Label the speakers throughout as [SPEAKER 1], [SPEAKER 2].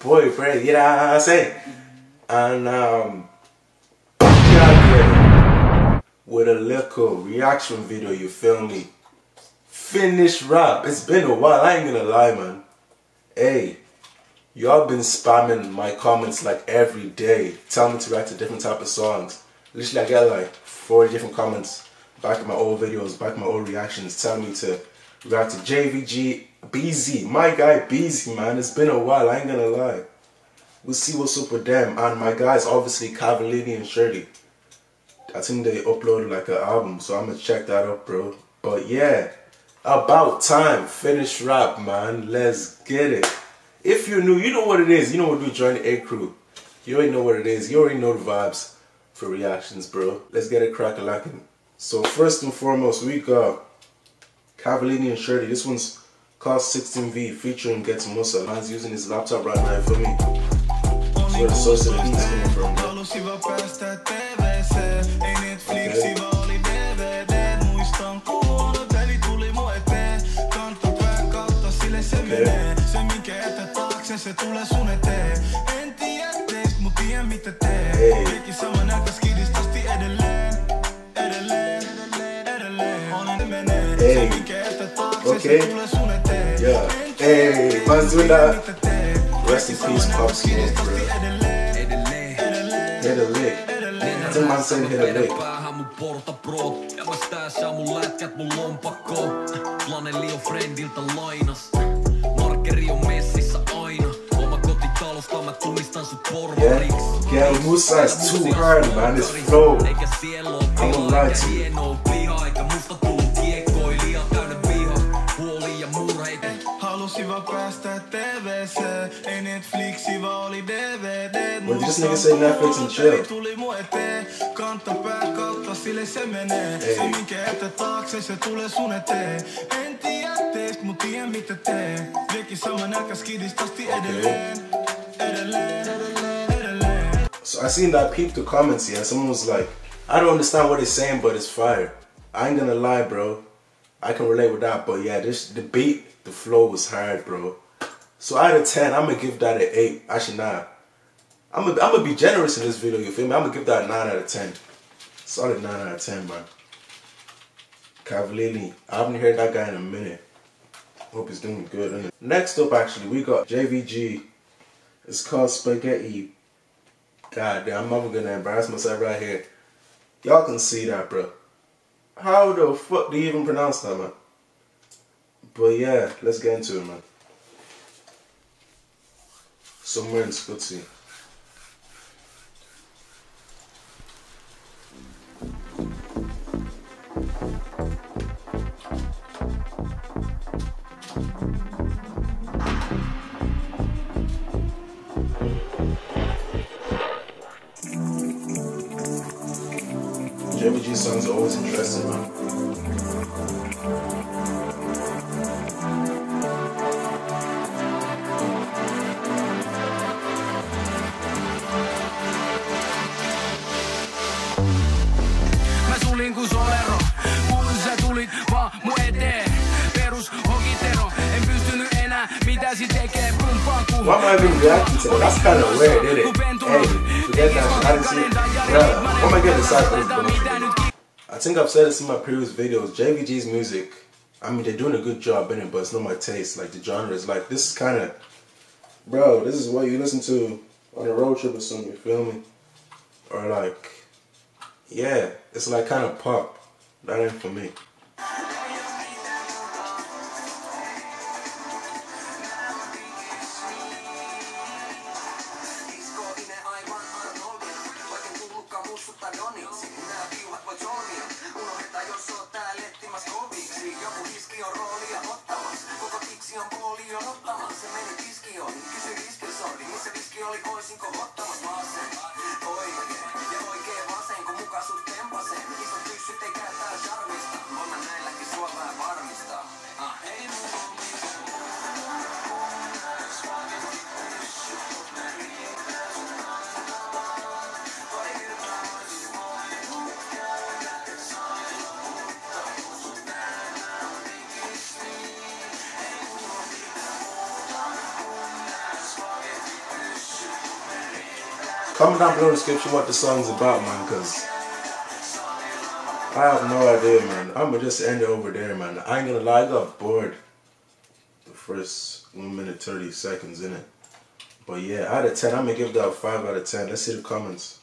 [SPEAKER 1] boy, bro. You know what I'm saying? And, um, with a little reaction video, you feel me? Finnish rap. It's been a while, I ain't gonna lie, man. Hey, y'all been spamming my comments like every day. Tell me to react to different type of songs. Literally, I get like 40 different comments back in my old videos, back in my old reactions, telling me to react to JVG Bizi, my guy Bizi, man. It's been a while, I ain't gonna lie. We'll see what's up with them. And my guys, obviously, Cavallini and Shrty. I think they uploaded like an album, so I'm gonna check that up, bro. But yeah, about time. Finnish rap, man. Let's get it. If you're new, you know what it is. You know what we. Join the A crew. You already know what it is. You already know the vibes for reactions, bro. Let's get it crack a lacking. So first and foremost, we got Cavallini and Shrty. This one's Cost 16V featuring Get Musa. Man's using his laptop right now for me. That's where the source of the beat's coming from, bro. Hey. Okay. Yeah. Hey, Manzula. Rest in peace, Pop Smoke, bro. Hit a lick. I hit lick. Ja mä stäässä mun lätkät mun lompakko on friendiltä lainas Markeri on messissä aina Oma kotitalosta mä tunnistan sut Yeah, Gal Musa is too hard man, it's flow I'm gonna lie to you tien mitä tee Veki sama nälkäs kidistasti edelleen Edelleen Edelleen So I seen that peep the comments here. Someone was like, I don't understand what he's saying, but it's fire. I ain't gonna lie, bro. I can relate with that, but yeah, this the beat the flow was hard, bro. So out of 10, I'm gonna give that an 8. Actually, 9. I'm I'm gonna be generous in this video, you feel me? I'm gonna give that a 9 out of 10. Solid 9 out of 10, man. Cavallini. I haven't heard that guy in a minute. Hope he's doing good. Next up, actually, we got JVG. It's called Spaghetti. God damn, I'm never gonna embarrass myself right here. Y'all can see that, bro. How the fuck do you even pronounce that, man? But yeah, let's get into it, man. Somewhere in Scotty. JVG songs are always interesting, man. That's kind of weird, it? Hey, that I. Bruh, why am I getting I think I've said this in my previous videos. JVG's music, I mean, they're doing a good job in it, but it's not my taste. Like, the genre is like, this is kind of, bro, this is what you listen to on a road trip or something, you feel me? Or like, yeah, it's like kind of pop. That ain't for me.
[SPEAKER 2] Jonin. Nämä piuhat voit solmia, unohdetaan jos oot tää lehtimas koviksi. Joku hiski on roolia ottamas, koko tiksi on poolion ottamas. Se meni tiskioon, kysy Iskelsordi, missä viski oli, voisinko ottaa?
[SPEAKER 1] Comment down below in the description what the song's about, man, because I have no idea, man. I'ma just end it over there, man. I ain't gonna lie, I got bored the first 1 minute 30 seconds in it. But yeah, out of 10, I'm gonna give that 5 out of 10. Let's see the comments.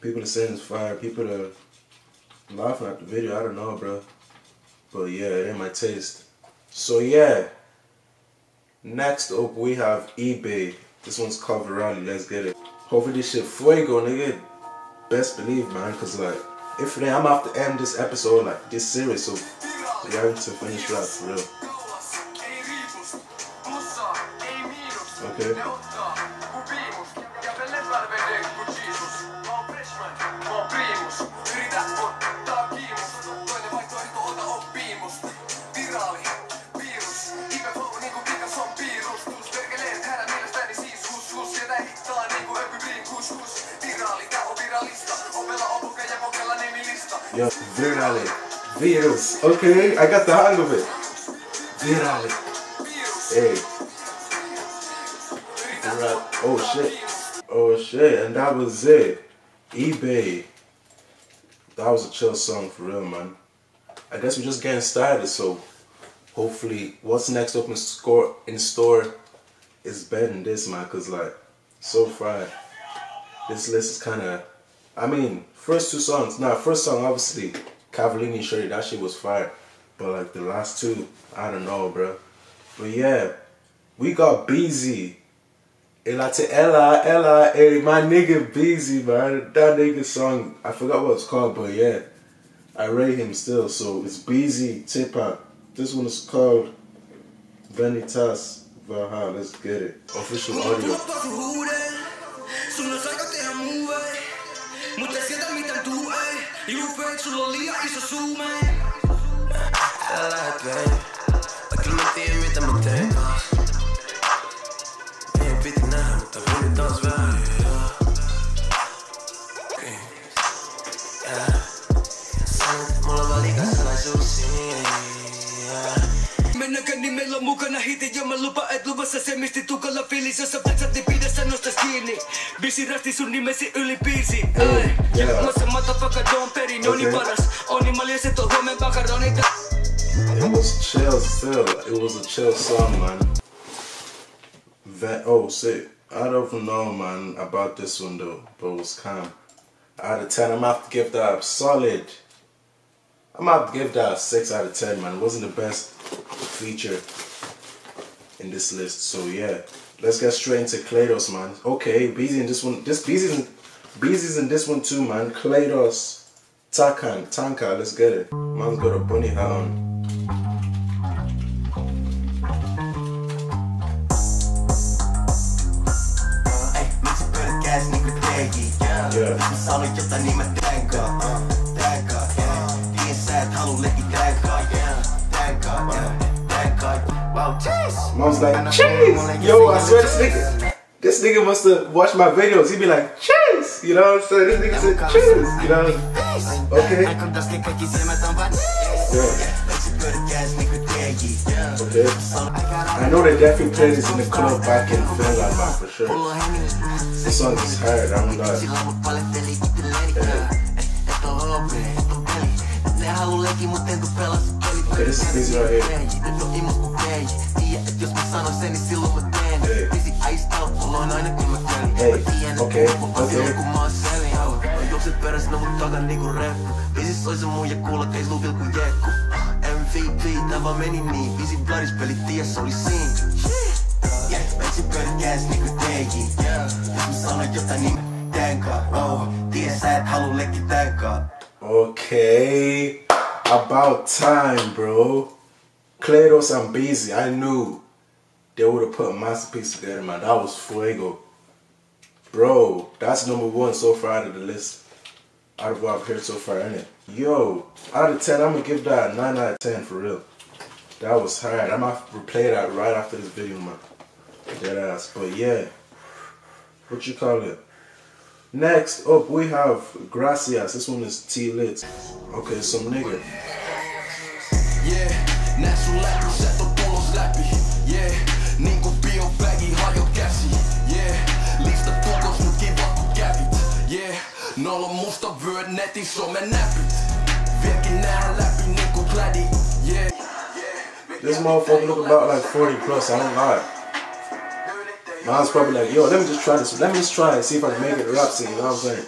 [SPEAKER 1] People are saying it's fire. People are laughing at the video. I don't know, bro. But yeah, it ain't my taste. So yeah. Next up, we have eBay. This one's called Virali. Let's get it. Hopefully this shit fuego, nigga. Best believe, man. Cause like, if it ain't, I'm have to end this episode, like this series. So we have to finish rap for real. Okay. Yeah, virally. Virus. Okay, I got the hang of it. Virally. Hey. Oh shit. Oh shit. And that was it. eBay. That was a chill song for real, man. I guess we're just getting started, so hopefully what's next up in score in store is better than this man, cause like so far this list is kinda I mean, first two songs. Now, first song, obviously, Cavallini Shrty, that shit was fire. But, like, the last two, I don't know, bro. But, yeah, we got Bizi. Ella to Ella, Ella, hey, my nigga Bizi, man. That nigga song, I forgot what it's called, but yeah, I rate him still. So, it's Bizi, Tipa. This one is called Vanitas Valhalla. Let's get it. Official audio. Mut ei sieltä mitään tuu, ei. You fake, sulla on liian iso suu, man Älä lähet vei. Vaikka mä tiedän mitä mä teen taas. Meidän piti nähdä, mutta meni taas vähän Sanoit, mulla on välikäs salaisuus Mennäänkö nimellä mukana hitin, jo mä lupaan, et luvassa se misti tukalla fiilis, jos Bisi rasti sun nimesi yli biisi, ai. Jelmassa motherfucker Don Perignon okay. paras. Oni maljaset on huomen makaronit. It was chill still. It was a chill song, man. That, oh, shit. I don't know, man, about this one though, but it was calm. Out of 10, I'm gonna have to give that solid. I'm gonna have to give that a 6 out of 10, man. It wasn't the best feature in this list. So yeah, let's get straight into Cledos, man. Okay, Bizi in this one. This Bizi's in, Bizi's in this one too, man. Cledos, Takan, Tanka. Let's get it. Man's got a bunny hat on. Mom's like, cheese! Yo, I swear this nigga, this nigga must have watched my videos. He'd be like, Chase. You know what I'm saying? This nigga said, Chase. You know? Okay. Yeah. Okay. I know they definitely play this in the club back in Finland, man, for sure. This song is hard, I'm not. Yeah. Okay, this is busy right here. Jos mä sanon sen, niin silloin mä teen. Visi aistaa, mulla on aina kun mä käyn Hey, okei, okei. kun mä oon selin Mä juoksen peräs, no mut takan niinku reppu. Visi soi se muija kuulokkeis luvil ku jekku. MVP, tää vaan meni niin. Visi bloodis pelit, ties oli siinä. Yeah, veitsi pörkkääs niinku teiki Jos mä sanon jotain, niin mä tänkaan Oh, ties sä et halu leikki tänkaan Okay, about time, bro. Cledos and Bizi, I knew they would have put a masterpiece together, man. That was fuego. Bro, that's number one so far out of the list. Out of what I've heard so far, innit? Yo, out of 10, I'm gonna give that a 9 out of 10 for real. That was hard. I'm gonna replay that right after this video, man. Dead ass. But yeah, what you call it? Next up, we have Gracias. This one is T Lit. Okay, some nigga. Yeah. Natural läpi, on tulos läpi, yeah Niinku bio baggy, hajo käsi, yeah Lista tukos
[SPEAKER 3] Nolla musta vyö netin some näpyt Vieläkin nää läpi niinku klädi Yeah
[SPEAKER 1] This motherfucker look about like 40 plus, I don't lie. Mine's probably like, yo, let me just try this. Let me just try and see if I can make it a rap scene, you know what I'm saying?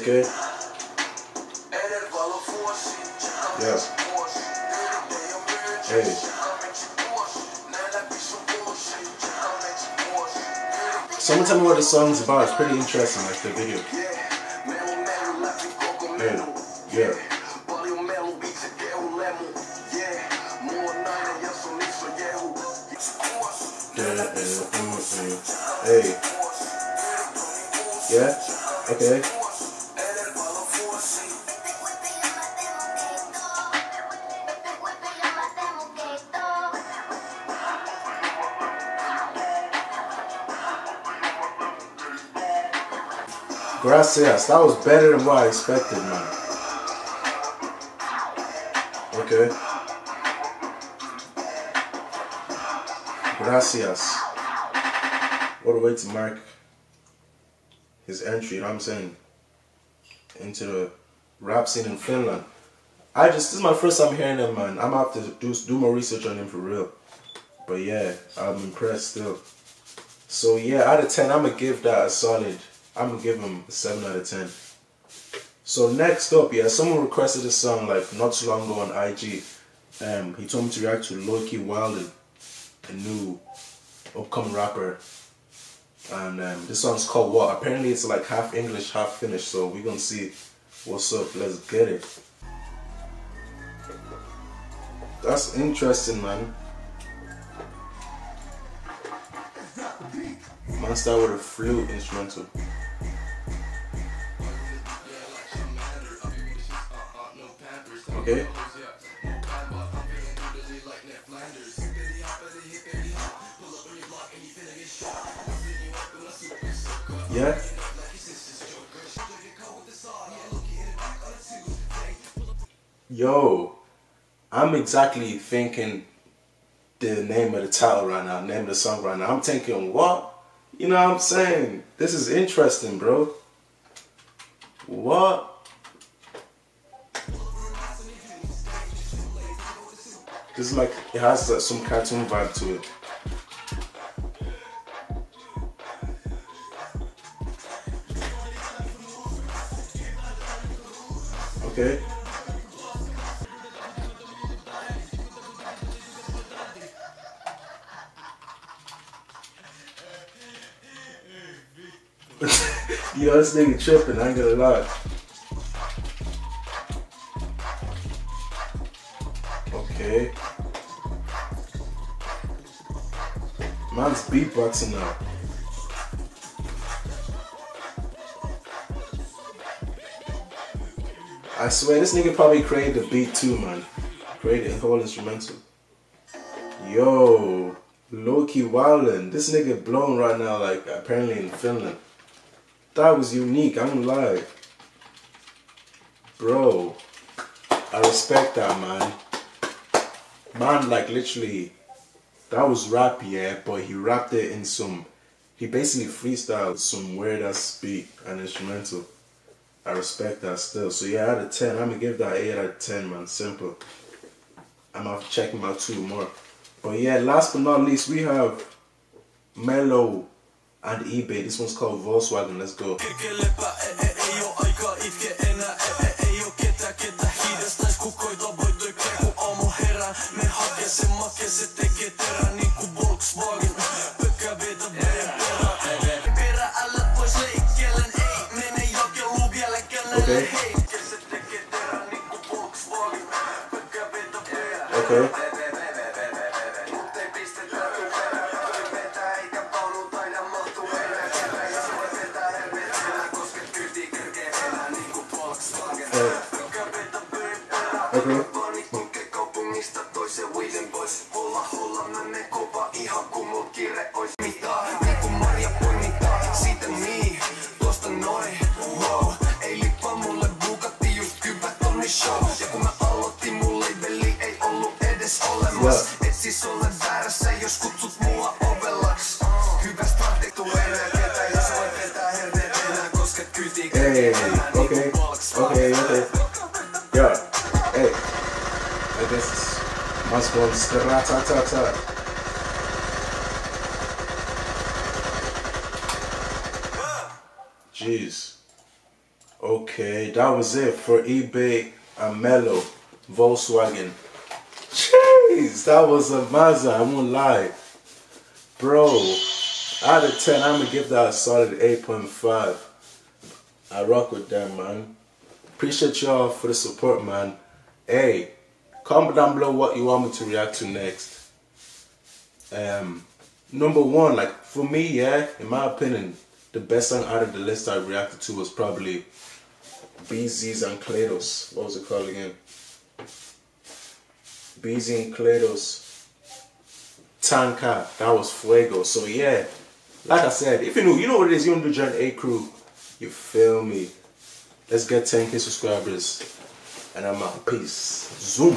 [SPEAKER 1] Okay. Hey. Someone tell me what the song's about. It's pretty interesting, like the video. Hey. Yeah. Hey. Yeah? Okay. Gracias. That was better than what I expected, man. Okay. Gracias. What a way to mark his entry, you know what I'm saying, into the rap scene in Finland. I just, this is my first time hearing him, man. I'm gonna have to do, do more research on him for real. But yeah, I'm impressed still. So yeah, out of 10, I'm gonna give that a solid, I'm gonna give him a 7 out of 10. So next up, yeah, someone requested a song like not too long ago on IG. Um, he told me to react to Loki Wildn, a new upcoming rapper. And um, this song's called What? Apparently it's like half English, half Finnish. So we're gonna see what's up. Let's get it. That's interesting, man. Man start with a flute instrumental. Okay. Yeah. Yo, I'm exactly thinking the name of the title right now, name of the song right now. I'm thinking, what? You know what I'm saying? This is interesting, bro. What? This is like, it has uh, some cartoon vibe to it. Okay. Yo, this nigga tripping, I ain't gonna lie. Now. I swear, this nigga probably created the beat too, man. Created a whole instrumental. Yo, Loki Wildn. This nigga blown right now, like apparently in Finland. That was unique, I'm lie. Bro, I respect that, man. Man, like literally, that was rap, yeah, but he rapped it in some, he basically freestyled some weird ass beat and instrumental. I respect that still. So yeah, out of 10, I'm gonna give that 8 out of 10, man. Simple. I'm gonna check him out two more. But yeah, last but not least, we have Mellow and eBay. This one's called Volkswagen. Let's go. Okay.
[SPEAKER 2] Edes olemas Et väärässä jos kutsut mua ovellaks Hyvä starte tulee näketä ja sä voit vetää herneet
[SPEAKER 1] Hey, okay, okay, okay. Yeah, hey. I guess it's must go ta. Jeez. Okay, that was it for eBay and Mellow Volkswagen. That was a Mazda, I won't lie. Bro, out of 10, I'm gonna give that a solid 8.5. I rock with them, man. Appreciate y'all for the support, man. Hey, comment down below what you want me to react to next. Um, number one, like for me, yeah, in my opinion, the best song out of the list I reacted to was probably Bizi's and Cledos. What was it called again? Bizi and Cledos. Tanka. That was Fuego. So yeah, like I said, if you know, you know what it is, you want to join A crew. You feel me? Let's get 10k subscribers. And I'm out. Peace. Zoom.